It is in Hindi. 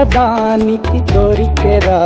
कदानी की चोरी के रा